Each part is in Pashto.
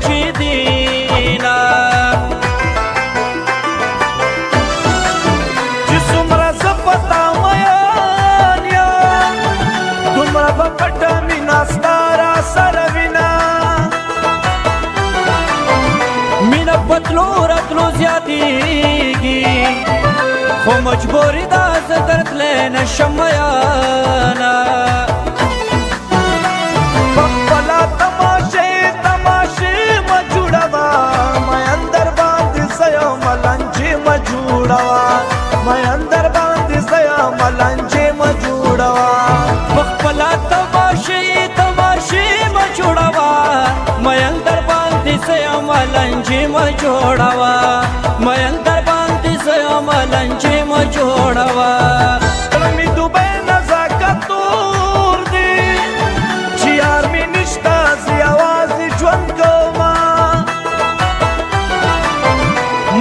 بچی دینا چې څومره زه پتا میان یا دومره به پټه مینه ستا را سره وینه مینه په تلو راتلو زیاتېږي خو مجبوري ده زه درتلی نشم میانه جوړوا مېن در باندې سيو ملنجي ما جوړوا تلمي دوبه نزاکت تور دي چې یار مې نشتا زي आवाज ژوند کوما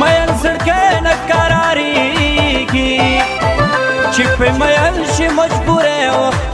مېن سړکې نه قراريږي چې په مېن شي مجبورې وخت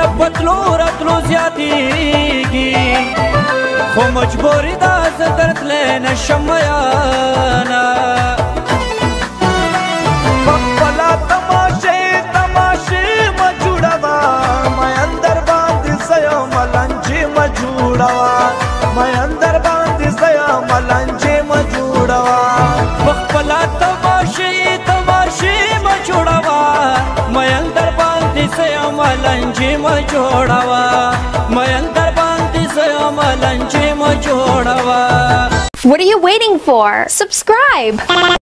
مینه پتلو راتلو زیاتیږي خو مجبوري ده زه درتلی نه شم یار باندې یو ملنجي ما جوړاوا میندر باندې یو ملنجي ما جوړاوا What are you waiting for? Subscribe!